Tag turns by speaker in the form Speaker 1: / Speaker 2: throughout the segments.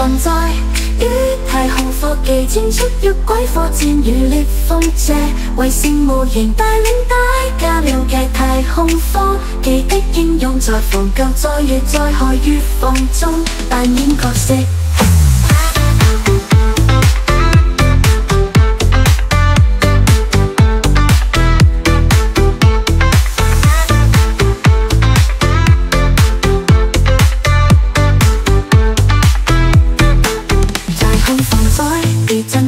Speaker 1: 放在于太空科技，千出越鬼火箭如烈风者，为圣无形带领大家了解太空科技的应用，在防救、再越、再害、越防中扮演角色。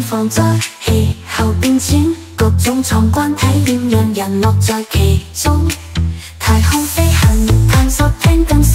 Speaker 1: 防灾气候变迁各种闯关体验人人乐在其中。太空飞行探索厅更是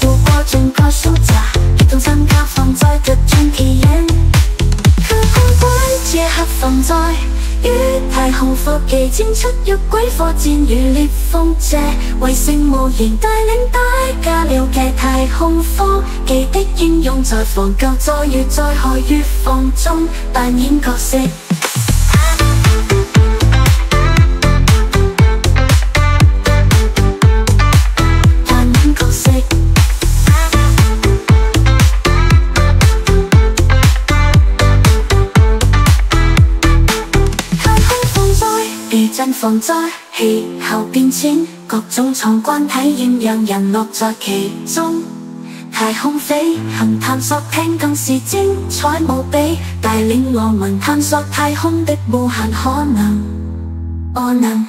Speaker 1: 度过整个暑假一同参加防灾的种体验客户关节恰防灾、与太空科技展出肉鬼火箭与烈风者为信念带领大家。了解太空科技的应用在防救灾与灾害预防中扮演角色震防災、氣候變遷，各種壯觀體驗，讓人樂在其中。太空飛行探索廳更是精彩無比，帶領我們探索太空的無限可能。可能